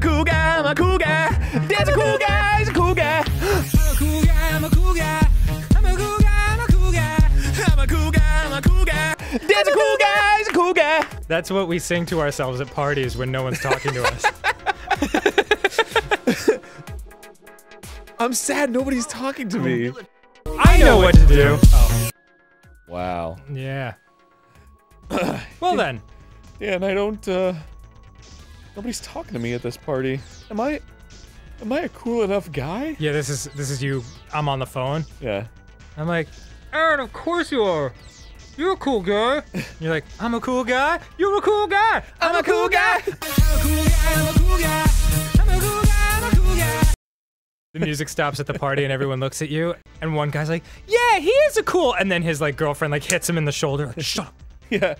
a cool guy, I'm a cool guy. Dad's a cool guy, he's a cool guy. I'm a cool guy, I'm a cool guy. I'm a cool guy, I'm a cool guy. I'm a cool guy, I'm a cool guy. Dad's a cool guy, he's a cool guy. That's what we sing to ourselves at parties when no one's talking to us. I'm sad nobody's talking to me. I know what to do. Oh, Wow. yeah. Well then, Yeah, and I don't, uh... Nobody's talking to me at this party. Am I... Am I a cool enough guy? yeah, this is this is you. I'm on the phone. Yeah. I'm like, Arin, of course you are. You're a cool guy. You're like, I'm a cool guy. You're a cool guy. I'm a cool guy. The music stops at the party and everyone looks at you, and one guy's like, "Yeah, he is a cool," and then his like girlfriend like hits him in the shoulder, like, "Shut up." Yeah.